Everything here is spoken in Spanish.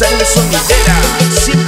sangre sonidera.